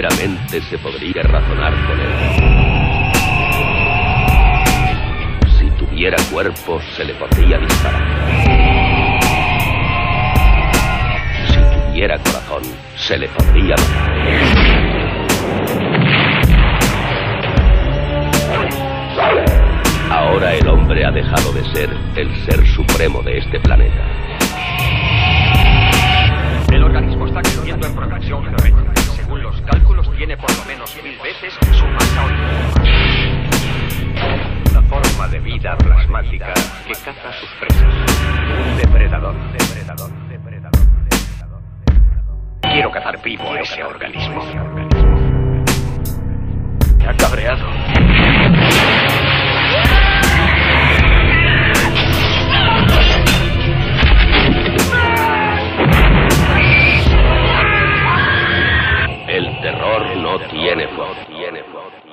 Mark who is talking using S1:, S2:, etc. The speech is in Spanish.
S1: se podría razonar con él. Si tuviera cuerpo se le podría disparar. Si tuviera corazón se le podría matar. Ahora el hombre ha dejado de ser el ser supremo de este planeta.
S2: Menos mil veces su masa.
S3: Una forma de vida plasmática que caza sus presas. Un depredador, depredador, depredador, depredador. Quiero cazar vivo a ese organismo.
S2: Me ha cabreado. no tiene fuego.